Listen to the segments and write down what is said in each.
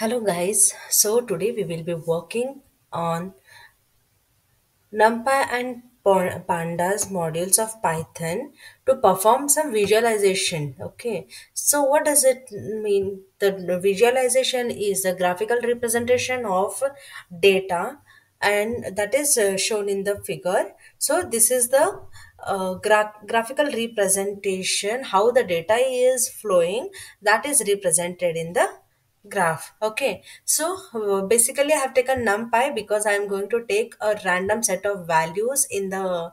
Hello guys, so today we will be working on NumPy and Pandas modules of Python to perform some visualization. Okay, so what does it mean? The visualization is a graphical representation of data and that is uh, shown in the figure. So this is the uh, gra- graphical representation how the data is flowing that is represented in the graph okay? So uh, basically i have taken numpy because i am going to take a random set of values in the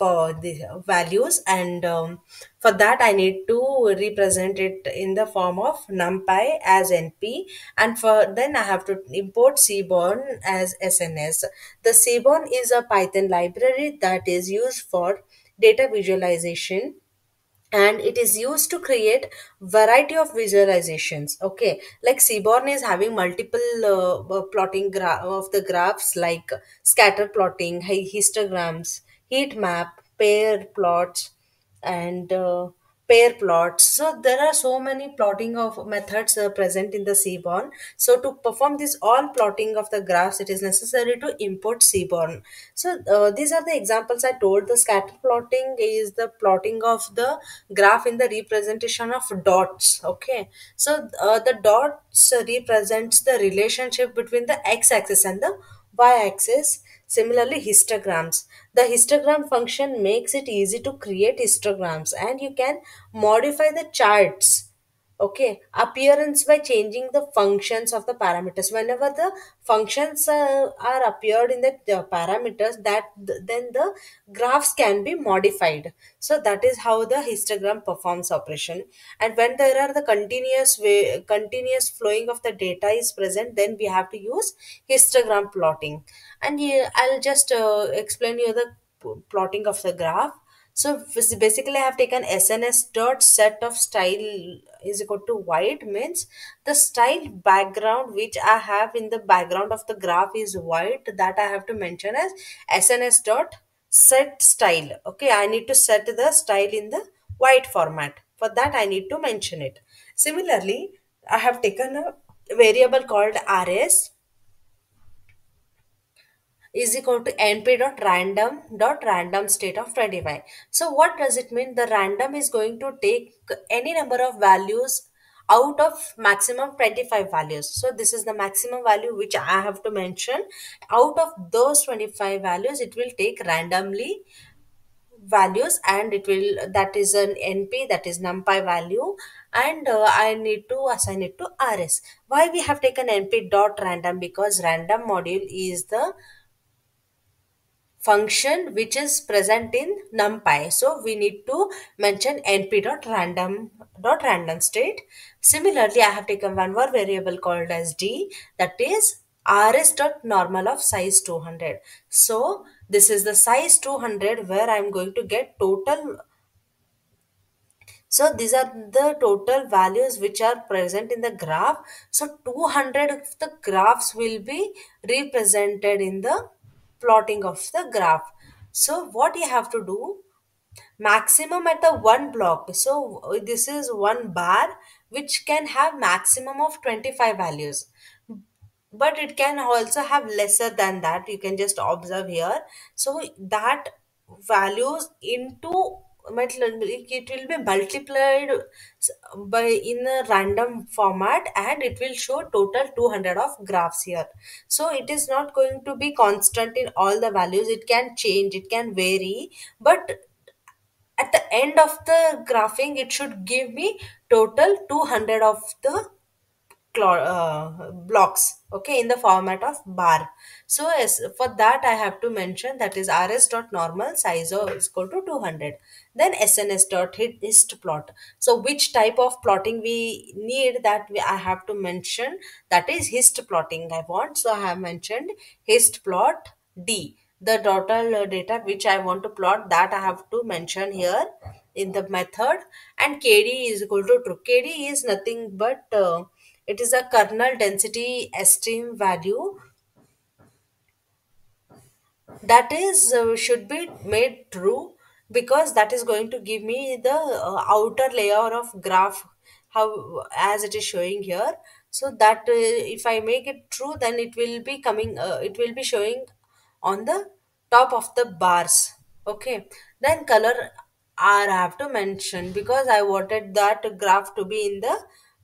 uh, the values and um, for that i need to represent it in the form of numpy as np and for then i have to import seaborn as sns the seaborn is a python library that is used for data visualization and it is used to create variety of visualizations okay? Like seaborn is having multiple uh, uh, plotting gra- of the graphs like scatter plotting hi- histograms heat map pair plots and uh, pair plots. So there are so many plotting of methods uh, present in the seaborn so to perform this all plotting of the graphs it is necessary to import seaborn so uh, these are the examples i told. The scatter plotting is the plotting of the graph in the representation of dots okay? So uh, the dots represents the relationship between the x-axis and the y-axis similarly histograms. The histogram function makes it easy to create histograms and you can modify the charts okay appearance by changing the functions of the parameters. Whenever the functions uh, are appeared in the uh, parameters that then the graphs can be modified. So that is how the histogram performs operation. And when there are the continuous way continuous flowing of the data is present then we have to use histogram plotting. And yeah, i'll just uh, explain you the plotting of the graph so basically, I have taken SNS dot set of style is equal to white means the style background which I have in the background of the graph is white that I have to mention as SNS dot set style. Okay, I need to set the style in the white format. For that, I need to mention it. Similarly, I have taken a variable called rs is equal to np dot random dot random state of 25 so what does it mean? The random is going to take any number of values out of maximum 25 values. So this is the maximum value which i have to mention. Out of those 25 values it will take randomly values and it will that is an np that is numpy value and uh, i need to assign it to rs why we have taken np dot random? Because random module is the function which is present in numpy. So we need to mention np dot random dot random state. Similarly i have taken one more variable called as d that is rs dot normal of size 200 so this is the size 200 where i'm going to get total so these are the total values which are present in the graph. So 200 of the graphs will be represented in the plotting of the graph. So what you have to do, maximum at the one block. So this is one bar which can have maximum of 25 values but it can also have lesser than that you can just observe here so that values into it will be multiplied by in a random format and it will show total 200 of graphs here. So it is not going to be constant in all the values. It can change it can vary but at the end of the graphing it should give me total 200 of the uh, blocks okay in the format of bar so as for that i have to mention that is rs dot normal size of is equal to 200 then sns dot hist plot. So which type of plotting we need that we, i have to mention? That is hist plotting i want. So i have mentioned hist plot d. The total data which i want to plot that i have to mention here in the method. And kd is equal to true. Kd is nothing but uh, it is a kernel density esteem value that is uh, should be made true because that is going to give me the uh, outer layer of graph how as it is showing here. So that uh, if i make it true then it will be coming uh, it will be showing on the top of the bars. Okay. Then color r i have to mention because i wanted that graph to be in the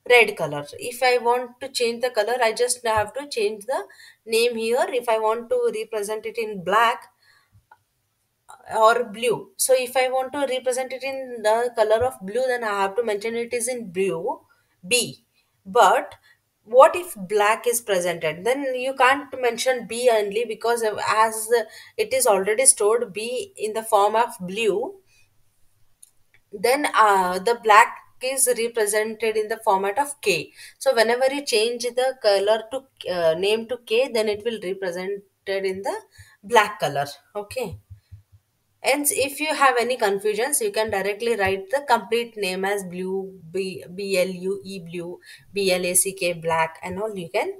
red color. If i want to change the color i just have to change the name here if i want to represent it in black or blue. So if I want to represent it in the color of blue, then I have to mention it is in blue, B. But what if black is presented? Then you can't mention B only because as it is already stored B in the form of blue, then uh, the black is represented in the format of K. So whenever you change the color to uh, name to K, then it will represented in the black color. Okay. Hence, if you have any confusions, you can directly write the complete name as blue, B, B-L-U-E blue, B-L-A-C-K black and all you can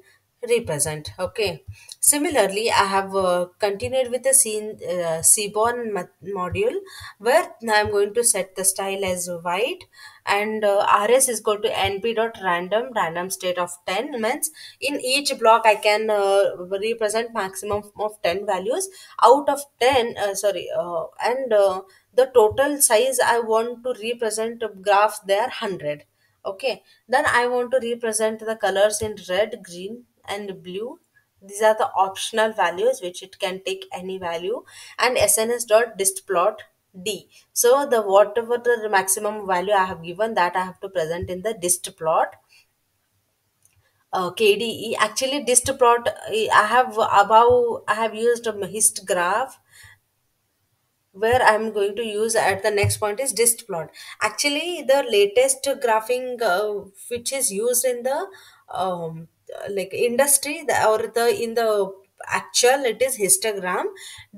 represent. Okay. Similarly, I have uh, continued with the scene, uh, Seaborn mo- module where I'm going to set the style as white and uh, rs is going to np dot random random state of 10 means in each block i can uh, represent maximum of 10 values out of 10 uh, sorry uh, and uh, the total size i want to represent graphs there 100 okay then i want to represent the colors in red green and blue. These are the optional values which it can take any value. And sns dot distplot d. So the whatever the maximum value i have given that i have to present in the dist plot. Uh, kde actually dist plot i have above i have used a hist graph where I'm going to use at the next point is dist plot. Actually, the latest graphing uh, which is used in the um, like industry the, or the in the actual it is histogram.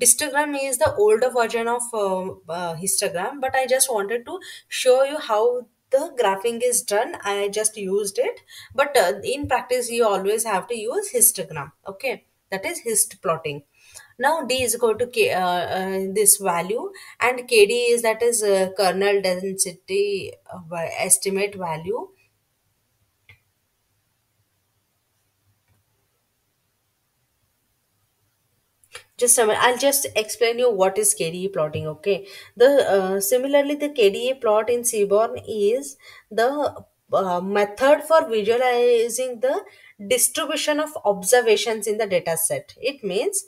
histogram is the older version of um uh, histogram, but I just wanted to show you how the graphing is done. I just used it, but uh, in practice you always have to use histogram. Okay, that is hist plotting now d is equal to k, uh, uh, this value and kd is that is uh, kernel density uh, estimate value just a minute i'll just explain you what is kde plotting okay? The uh, similarly the kde plot in seaborn is the uh, method for visualizing the distribution of observations in the data set. It means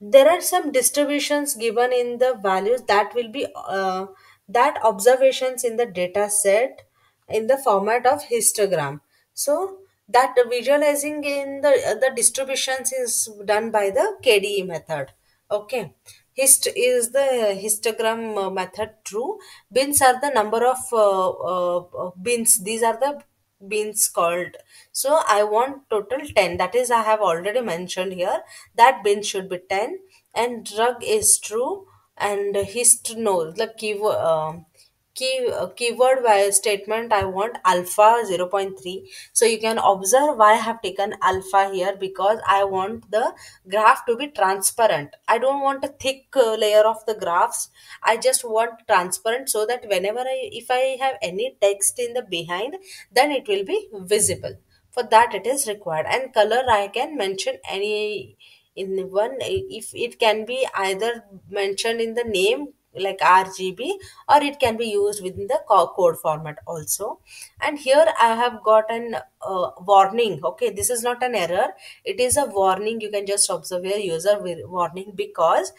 there are some distributions given in the values that will be uh, that observations in the data set in the format of histogram. So that visualizing in the uh, the distributions is done by the kde method. Okay. Hist is the histogram uh, method true? Bins are the number of uh, uh, uh, bins. These are the bins called. So i want total 10 that is i have already mentioned here that bin should be 10 and rug is true. And hist no the keyword um key uh, keyword by statement i want alpha 0.3 so you can observe why i have taken alpha here because i want the graph to be transparent. I don't want a thick uh, layer of the graphs. I just want transparent so that whenever i if i have any text in the behind then it will be visible. For that it is required. And color i can mention any in one if it can be either mentioned in the name like rgb or it can be used within the co- code format also. And here i have got an uh, warning okay? This is not an error. It is a warning. You can just observe here user warning because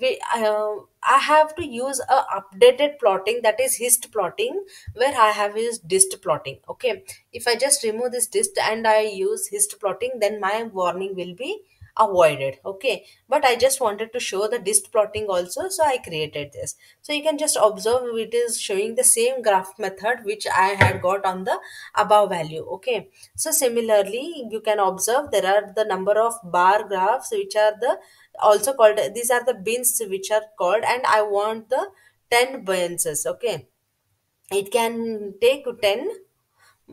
we uh, i have to use a updated plotting that is hist plotting where i have used dist plotting okay? If i just remove this dist and i use hist plotting then my warning will be avoided okay? But i just wanted to show the dist plotting also so i created this. So you can just observe it is showing the same graph method which i had got on the above value okay? So similarly you can observe there are the number of bar graphs which are the also called these are the bins which are called and i want the 10 bins okay? It can take 10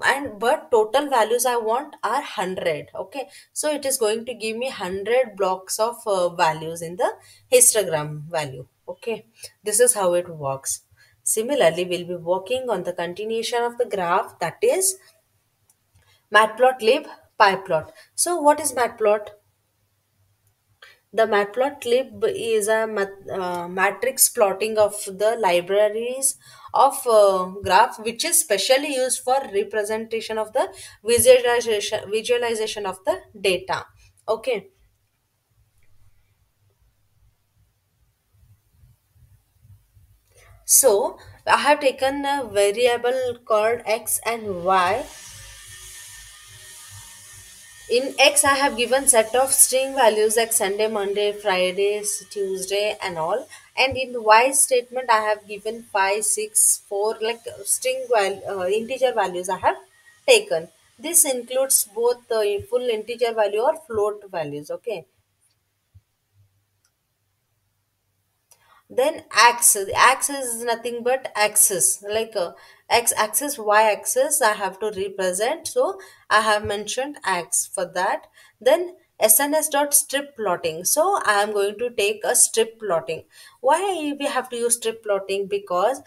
and but total values i want are 100 okay so it is going to give me 100 blocks of uh, values in the histogram value okay this is how it works Similarly, we'll be working on the continuation of the graph that is matplotlib pyplot. So what is matplot? The matplotlib is a mat- uh, matrix plotting of the libraries of uh, graph which is specially used for representation of the visualization visualization of the data. Okay. So i have taken a variable called x and y In X, I have given set of string values like Sunday, Monday, Friday, Tuesday, and all. And in Y statement, I have given five, six, four like uh, string val- uh, integer values I have taken. This includes both the full integer value or float values. Okay. then axis axis is nothing but axis like uh, x axis y axis i have to represent. So i have mentioned x for that. Then sns dot strip plotting. So i am going to take a strip plotting. Why we have to use strip plotting? Because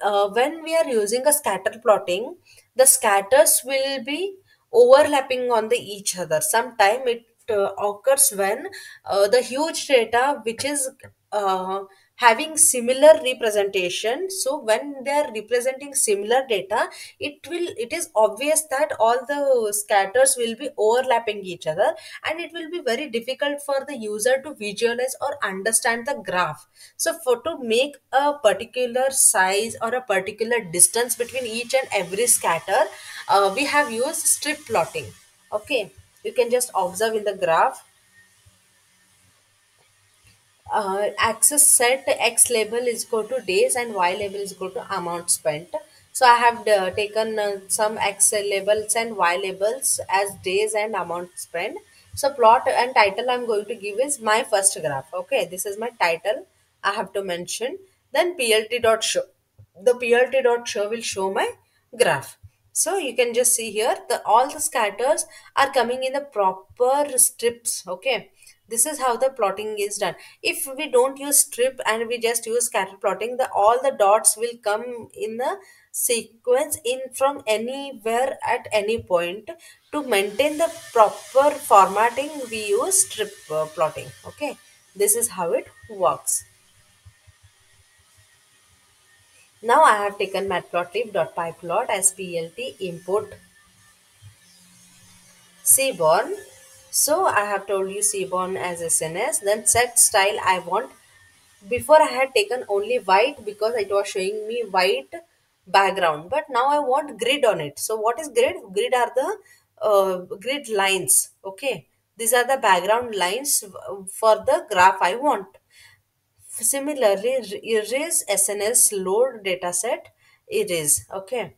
uh, when we are using a scatter plotting the scatters will be overlapping on the each other. Sometime it uh, occurs when uh, the huge data which is uh, having similar representation. So when they are representing similar data it will it is obvious that all the scatters will be overlapping each other and it will be very difficult for the user to visualize or understand the graph. So for to make a particular size or a particular distance between each and every scatter uh, we have used strip plotting. Okay you can just observe in the graph uh, access set x label is equal to days and y label is equal to amount spent. So i have uh, taken uh, some x labels and y labels as days and amount spent. So plot and title i'm going to give is my first graph okay? This is my title i have to mention. Then plt dot show. The plt dot show will show my graph. So you can just see here the all the scatters are coming in the proper strips okay this is how the plotting is done. If we don't use strip and we just use scatter plotting the all the dots will come in a sequence in from anywhere at any point. To maintain the proper formatting we use strip uh, plotting. Okay? This is how it works. Now i have taken matplotlib.pyplot as plt input Seaborn. So I have told you Seaborn as SNS. Then set style I want. Before I had taken only white because it was showing me white background. But now I want grid on it. So what is grid? Grid are the uh, grid lines. Okay. These are the background lines for the graph I want. Similarly, iris SNS load dataset iris. Okay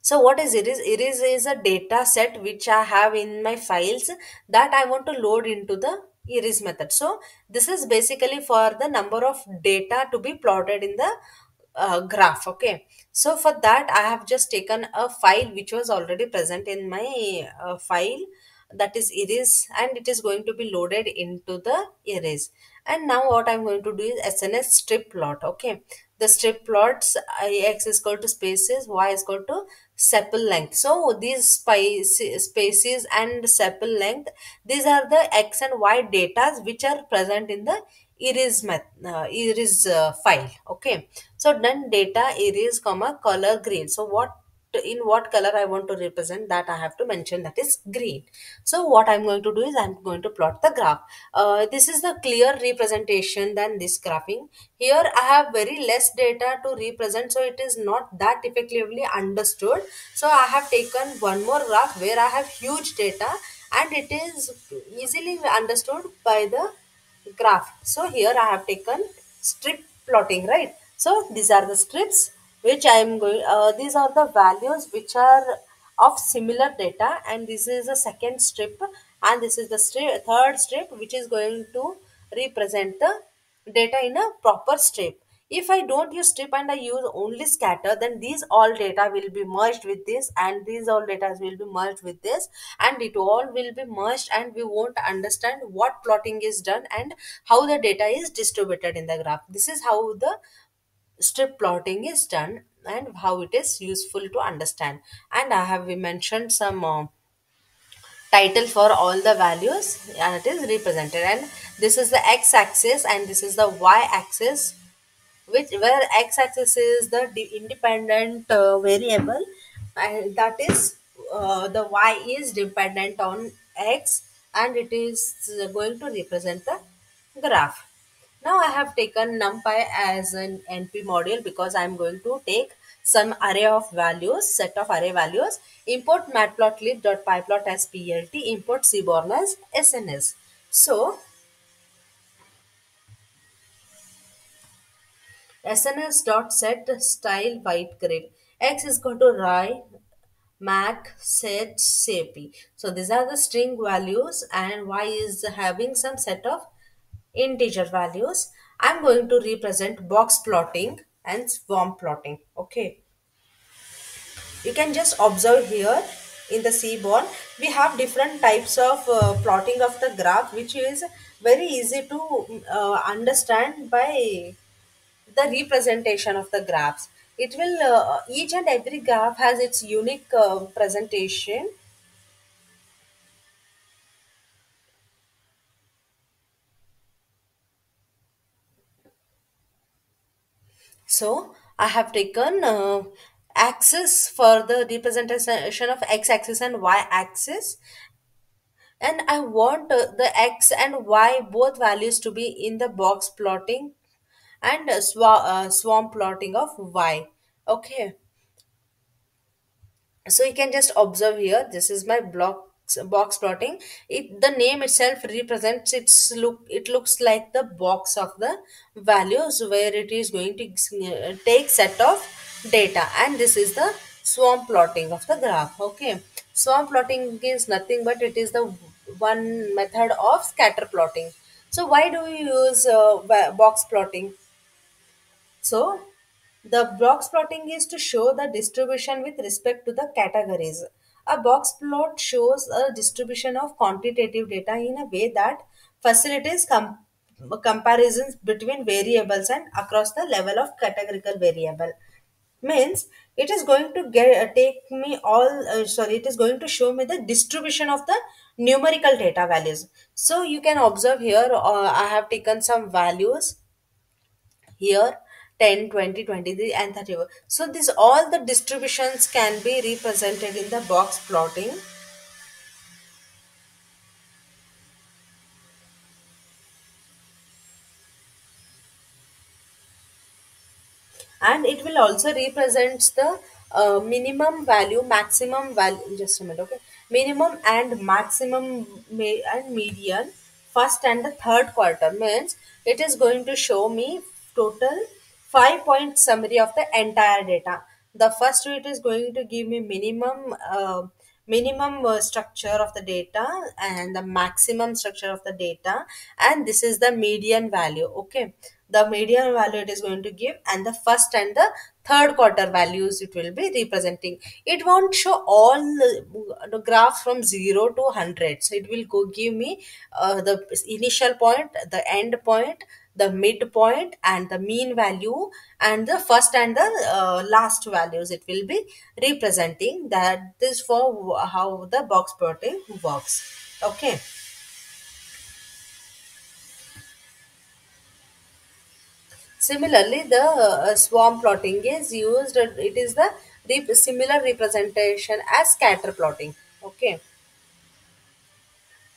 so what is it is it is, is a data set which i have in my files that i want to load into the iris method. So this is basically for the number of data to be plotted in the uh, graph okay? So for that i have just taken a file which was already present in my uh, file. That is iris and it is going to be loaded into the iris. And now what i'm going to do is sns strip plot okay? The strip plots x is equal to species y is equal to sepal length. So these spice, species and sepal length these are the x and y datas which are present in the iris met, uh, iris uh, file. Okay. So then data iris comma color green. So what in what color I want to represent that I have to mention that is green. So what I'm going to do is I'm going to plot the graph. Uh, this is the clear representation than this graphing. Here I have very less data to represent so it is not that effectively understood. So I have taken one more graph where I have huge data and it is easily understood by the graph. So here I have taken strip plotting, right? So these are the strips which I am going, uh, these are the values which are of similar data and this is the second strip and this is the third strip which is going to represent the data in a proper strip. If I don't use strip and I use only scatter, then these all data will be merged with this and these all data will be merged with this and it all will be merged and we won't understand what plotting is done and how the data is distributed in the graph. This is how the strip plotting is done and how it is useful to understand. And i have mentioned some uh, title for all the values and it is represented. And this is the x-axis and this is the y-axis which where x-axis is the de- independent uh, variable. And that is uh, the y is dependent on x and it is going to represent the graph now I have taken NumPy as an NP module because I am going to take some array of values, set of array values, import matplotlib.pyplot as PLT, import seaborn as SNS. So SNS dot set style white grid. X is going to write mac set cp so these are the string values and y is having some set of integer values i'm going to represent box plotting and swarm plotting okay? You can just observe here in the seaborn we have different types of uh, plotting of the graph which is very easy to uh, understand by the representation of the graphs. It will uh, each and every graph has its unique uh, presentation So I have taken uh, axis for the representation of x-axis and y-axis and I want uh, the x and y both values to be in the box plotting and uh, swa- uh, swarm plotting of y. Okay. So you can just observe here. This is my block box plotting. It the name itself represents its look it looks like the box of the values where it is going to uh, take set of data. And this is the swarm plotting of the graph okay? Swarm plotting is nothing but it is the one method of scatter plotting. So why do we use uh, box plotting? So, the box plotting is to show the distribution with respect to the categories. A box plot shows a distribution of quantitative data in a way that facilitates com- comparisons between variables and across the level of categorical variable. Means it is going to get uh, take me all uh, sorry it is going to show me the distribution of the numerical data values. So you can observe here uh, I have taken some values here 10 20 23 and 30 so this all the distributions can be represented in the box plotting. And it will also represents the uh, minimum value maximum value just a minute okay? Minimum and maximum ma- and median first and the third quarter. Means it is going to show me total five point summary of the entire data. The first it is going to give me minimum uh, minimum uh, structure of the data and the maximum structure of the data. And this is the median value okay? The median value it is going to give and the first and the third quarter values it will be representing. It won't show all the, the graphs from 0 to 100 so it will go give me uh, the initial point the end point the midpoint and the mean value and the first and the uh, last values it will be representing that is for how the box plotting works okay Similarly, the uh, swarm plotting is used, it is the rep- similar representation as scatter plotting. Okay.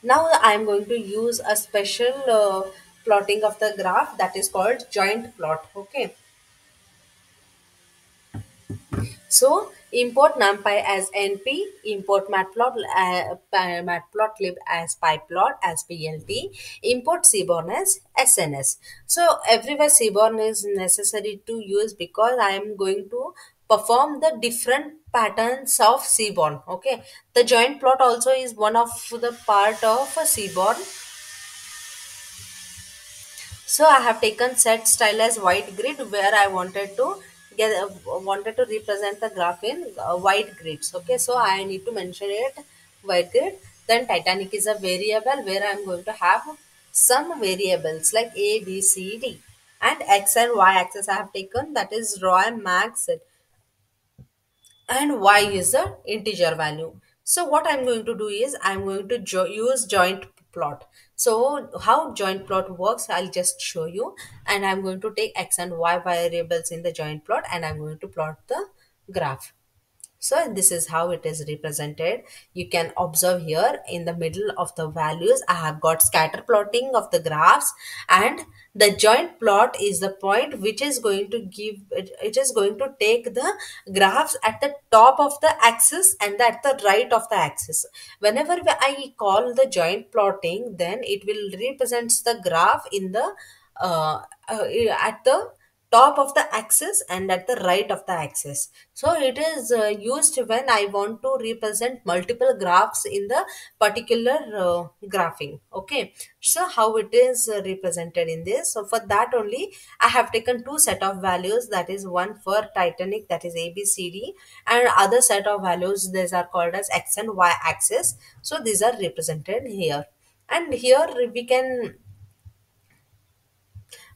Now I am going to use a special uh, plotting of the graph that is called joint plot. Okay. So import NumPy as NP, import Matplot, uh, Matplotlib as PyPlot as PLT, import Seaborn as SNS. So everywhere Seaborn is necessary to use because I am going to perform the different patterns of Seaborn. Okay, the joint plot also is one of the part of a Seaborn so I have taken set style as white grid where I wanted to get wanted to represent the graph in uh, white grids. Okay, so I need to mention it white grid. Then Titanic is a variable where I'm going to have some variables like A, B, C, D. and x and y axis i have taken that is raw max and y is the integer value so what i'm going to do is i'm going to jo- use joint plot so how joint plot works i'll just show you. And i'm going to take x and y variables in the joint plot and i'm going to plot the graph so this is how it is represented. You can observe here in the middle of the values, I have got scatter plotting of the graphs and the joint plot is the point which is going to give, it, it is going to take the graphs at the top of the axis and at the right of the axis. Whenever I call the joint plotting, then it will represents the graph in the, uh, uh, at the top of the axis and at the right of the axis. So it is uh, used when i want to represent multiple graphs in the particular uh, graphing. Okay. So how it is uh, represented in this? So for that only i have taken two set of values. That is one for titanic that is abcd and other set of values these are called as x and y axis. So these are represented here. And here we can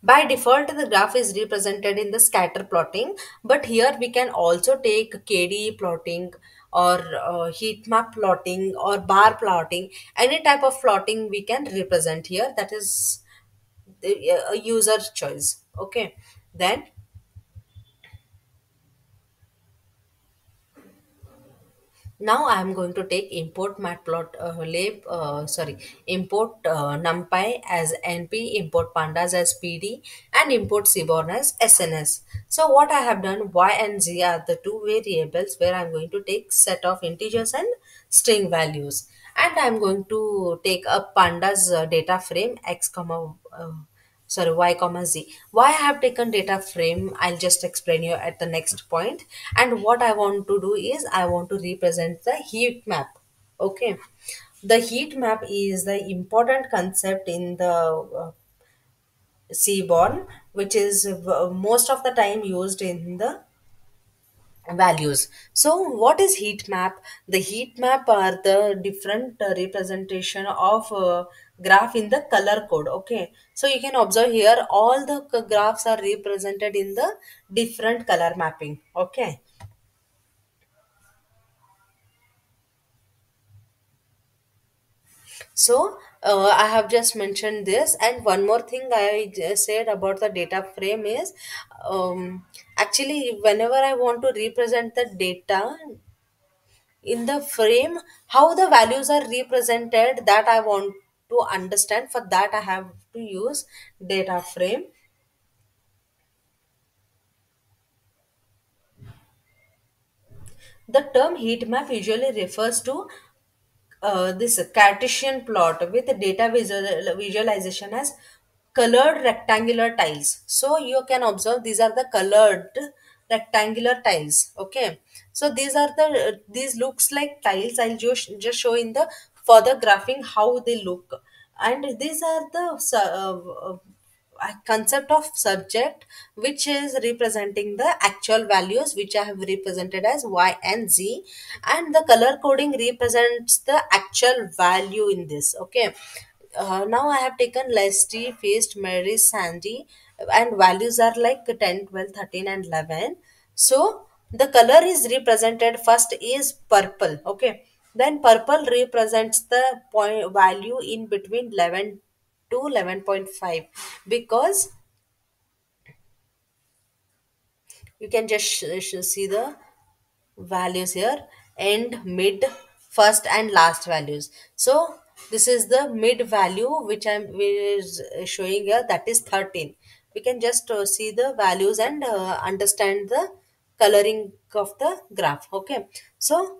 by default, the graph is represented in the scatter plotting, but here we can also take KDE plotting or uh, heat map plotting or bar plotting. Any type of plotting we can represent here. That is the uh, user choice. Okay. Then now i am going to take import matplotlib, uh, uh, sorry import uh, numpy as np import pandas as pd and import seaborn as sns so what i have done y and z are the two variables where i'm going to take set of integers and string values. And i'm going to take a pandas uh, data frame x comma uh, sorry y comma z. Why i have taken data frame? I'll just explain you at the next point. And what i want to do is i want to represent the heat map. Okay. The heat map is the important concept in the uh, seaborn which is most of the time used in the values. So what is heat map? The heat map are the different uh, representation of uh, graph in the color code okay? So you can observe here all the graphs are represented in the different color mapping okay? So uh, i have just mentioned this and one more thing i said about the data frame is um, actually whenever i want to represent the data in the frame how the values are represented that i want to understand for that i have to use data frame the term heat map usually refers to uh, this Cartesian plot with data visual, visualization as colored rectangular tiles. So you can observe these are the colored rectangular tiles. Okay, so these are the these looks like tiles. I'll just just show in the further graphing how they look, and these are the uh, uh, concept of subject which is representing the actual values which I have represented as y and z. And the color coding represents the actual value in this. Okay. Uh, now I have taken Leslie, Feast, Mary, Sandy, and values are like 10, 12, 13, and 11. So the color is represented. First is purple. Okay, then purple represents the point value in between 11 to 11.5 because you can just see the values here end mid first and last values. So this is the mid value which i'm is showing here that is 13 we can just uh, see the values and uh, understand the coloring of the graph okay? So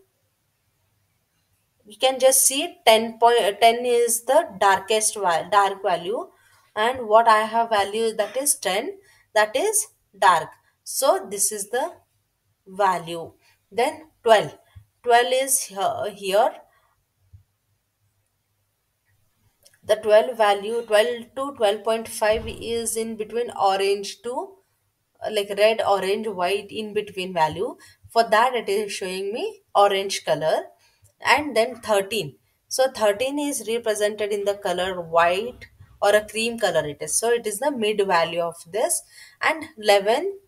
you can just see 10 point uh, 10 is the darkest dark value. And what i have value that is 10 that is dark. So this is the value. Then 12 12 is here, here. The 12 value 12 to 12.5 is in between orange to uh, like red orange white in between value. For that it is showing me orange color and then 13 so 13 is represented in the color white or a cream color it is. So it is the mid value of this. And 11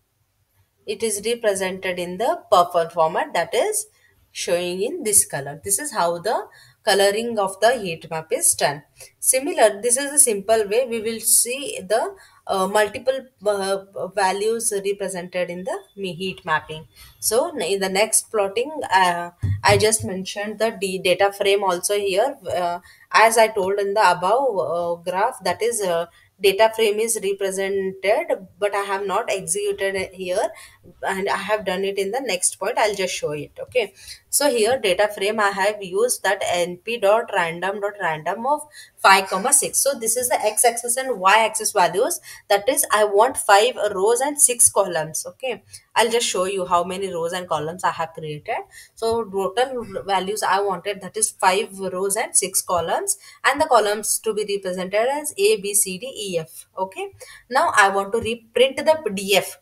it is represented in the purple format that is showing in this color. This is how the coloring of the heat map is done. Similar this is a simple way we will see the uh, multiple uh, values represented in the heat mapping. So in the next plotting uh, i just mentioned the D data frame also here. Uh, as i told in the above uh, graph that is uh, data frame is represented but i have not executed it here and i have done it in the next point. I'll just show it okay so here data frame i have used that np dot random dot random of 5 comma 6 so this is the x axis and y axis values. That is i want 5 rows and 6 columns okay? I'll just show you how many rows and columns i have created. So total values i wanted that is 5 rows and 6 columns. And the columns to be represented as a b c d e f okay? Now i want to reprint the df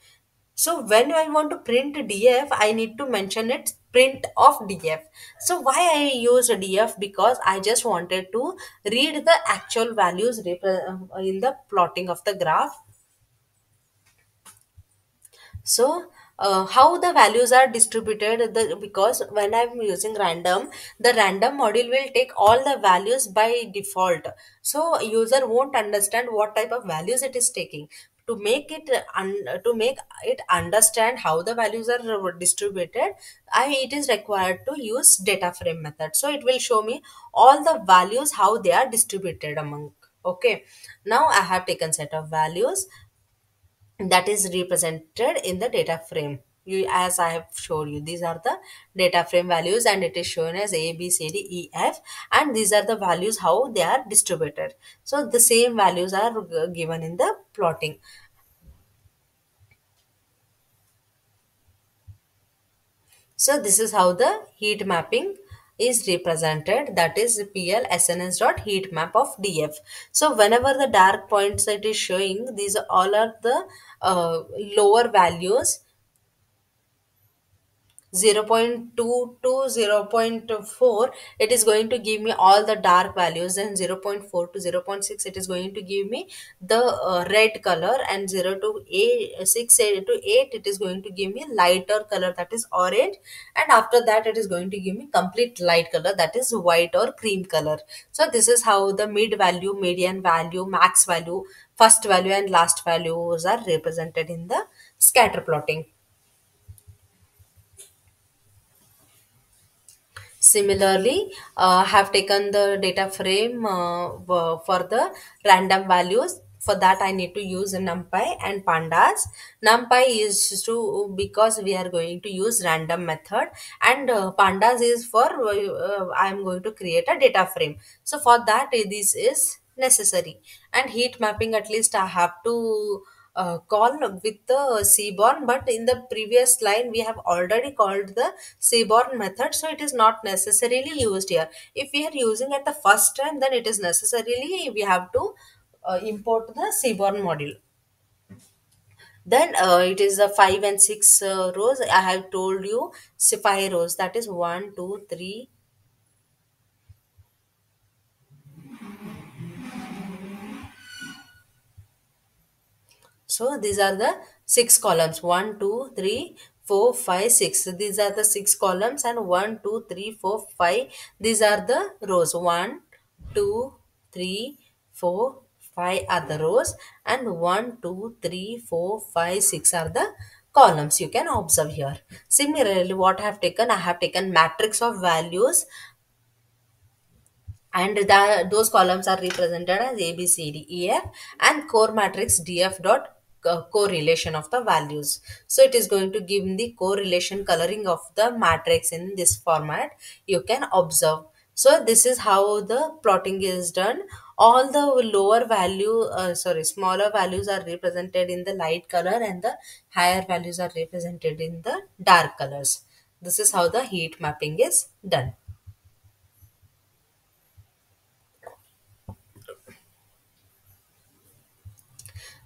so when I want to print DF, I need to mention it print of DF. So why I use DF? Because I just wanted to read the actual values uh, in the plotting of the graph so uh, how the values are distributed the, because when i'm using random the random module will take all the values by default so user won't understand what type of values it is taking to make it un- to make it understand how the values are distributed i it is required to use data frame method. So it will show me all the values how they are distributed among okay. Now i have taken set of values that is represented in the data frame you as i have showed you these are the data frame values and it is shown as a b c d e f and these are the values how they are distributed. So the same values are given in the plotting. So this is how the heat mapping is represented. That is pl sns dot heat map of df so whenever the dark points that is showing these all are the uh, lower values 0.2 to 0.4 it is going to give me all the dark values and 0.4 to 0.6 it is going to give me the uh, red color and 0 to 8 6 8 to 8 it is going to give me lighter color that is orange and after that it is going to give me complete light color that is white or cream color. So this is how the mid value median value max value first value and last values are represented in the scatter plotting Similarly, uh, have taken the data frame uh, for the random values. For that, I need to use NumPy and Pandas. NumPy is to because we are going to use random method, and uh, Pandas is for uh, I am going to create a data frame. So for that, this is necessary. And heat mapping, at least I have to uh, call with the Seaborn, but in the previous line we have already called the Seaborn method, so it is not necessarily used here. If we are using at the first time, then it is necessarily we have to uh, import the Seaborn module. Then uh, it is the five and six uh, rows. I have told you so five rows. That is one, two, three, So these are the six columns one, two, three, four, five, six. So these are the six columns and one, two, three, four, five. These are the rows. One, two, three, four, five are the rows and one, two, three, four, five, six are the columns you can observe here. Similarly, what I have taken, I have taken matrix of values and the, those columns are represented as A, B, C, D, E, F and core matrix DF dot co- correlation of the values. So it is going to give the correlation coloring of the matrix in this format. You can observe. So this is how the plotting is done. All the lower value, uh, sorry, smaller values are represented in the light color and the higher values are represented in the dark colors. This is how the heat mapping is done.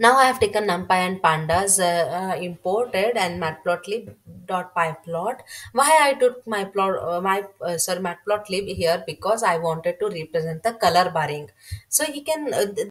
Now I have taken NumPy and Pandas uh, uh, imported and matplotlib.pyplot. Why I took my plot, uh, my uh, sorry matplotlib here because I wanted to represent the color barring. So you can uh,